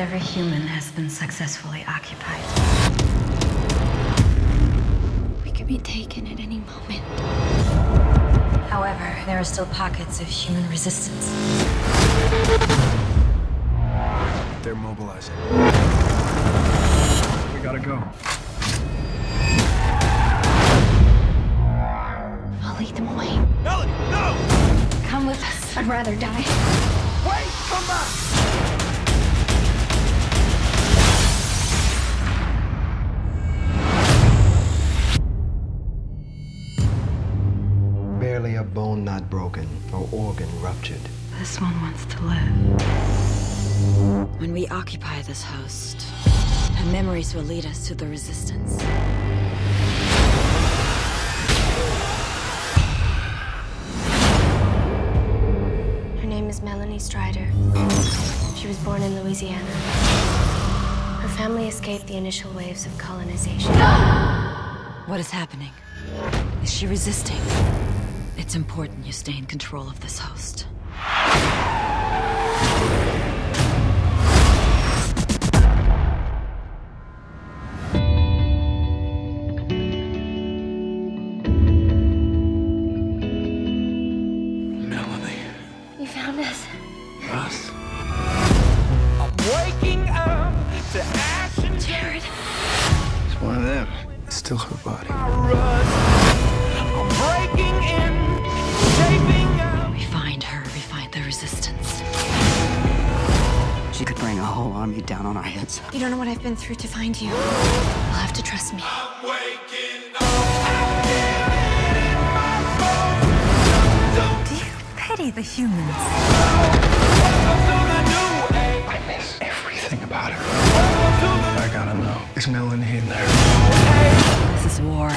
every human has been successfully occupied. We could be taken at any moment. However, there are still pockets of human resistance. They're mobilizing. We gotta go. I'll lead them away. Melanie, no! Come with us. I'd rather die. Wait, Barely a bone not broken or organ ruptured. This one wants to live. When we occupy this host, her memories will lead us to the resistance. Her name is Melanie Strider. She was born in Louisiana. Her family escaped the initial waves of colonization. What is happening? Is she resisting? It's important you stay in control of this host. Melanie. You found us. Us? Waking up to action. Jared. It's one of them. It's still her body. army down on our heads. You don't know what I've been through to find you. You'll have to trust me. Do you pity the humans? I miss everything about her. I gotta know. Is Melanie in there? This is war.